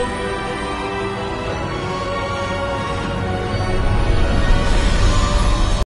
Bye.